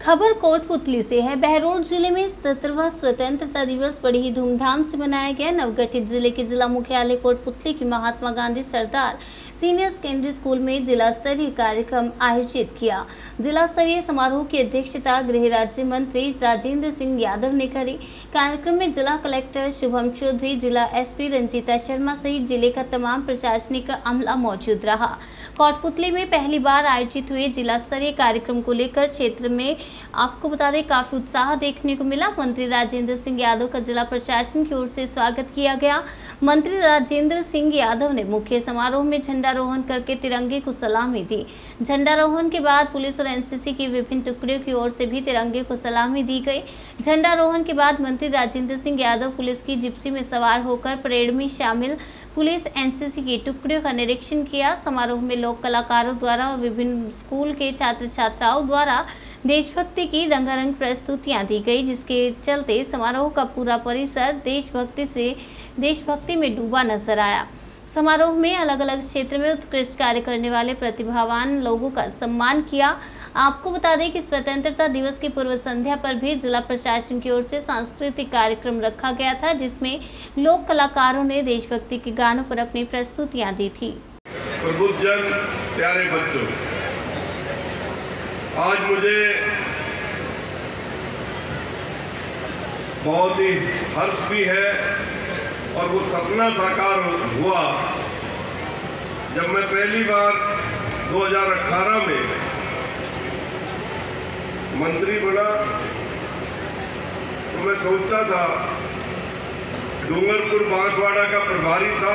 खबर कोटपुतली से है। बहरोड ज़िले में सत्रहवा स्वतंत्रता दिवस बड़ी ही धूमधाम से मनाया गया। नवगठित ज़िले के जिला मुख्यालय कोटपुतली की Mahatma Gandhi Sardar senior secondary school में जिला स्तरीय कार्यक्रम आयोजित किया। जिला स्तरीय समारोह की अध्यक्षता गृह राज्य मंत्री राजेंद्र सिंह यादव ने करी। कार्यक्रम में जिला कलेक्टर शुभम चौधरी, जिला एसपी रंजीता शर्मा सहित ज़िले का तमाम प्रशासनिक अमला मौजूद रहा। कोटपुतली में पहली बार आयोजित हुए जिला स्तरीय कार्यक्रम को लेकर क्षेत्र में आपको बता दें, काफ़ी उत्साह देखने को मिला। मंत्री राजेंद्र सिंह यादव का जिला प्रशासन की ओर से स्वागत किया गया। मंत्री राजेंद्र सिंह यादव ने मुख्य समारोह में झंडारोहण करके तिरंगे को सलामी दी। झंडारोहण के बाद पुलिस और एनसीसी की विभिन्न टुकड़ियों की ओर से भी तिरंगे को सलामी दी गई। झंडारोहण के बाद मंत्री राजेंद्र सिंह यादव पुलिस की जिप्सी में सवार होकर परेड में शामिल। पुलिस, एनसीसी की टुकड़ियों का निरीक्षण किया। समारोह में लोक कलाकारों द्वारा और विभिन्न स्कूल के छात्र छात्राओं द्वारा देशभक्ति की रंगारंग प्रस्तुतियाँ दी गई, जिसके चलते समारोह का पूरा परिसर देशभक्ति से देशभक्ति में डूबा नज़र आया। समारोह में अलग अलग क्षेत्र में उत्कृष्ट कार्य करने वाले प्रतिभावान लोगों का सम्मान किया। आपको बता दें कि स्वतंत्रता दिवस की पूर्व संध्या पर भी जिला प्रशासन की ओर से सांस्कृतिक कार्यक्रम रखा गया था, जिसमें लोक कलाकारों ने देशभक्ति के गानों पर अपनी प्रस्तुतियाँ दी थी। प्रबुद्धजन, प्यारे बच्चों आज मुझे बहुत ही हर्ष भी है और वो सपना साकार हुआ। जब मैं पहली बार 2018 में मंत्री बना तो मैं सोचता था, डूंगरपुर बांसवाड़ा का प्रभारी था।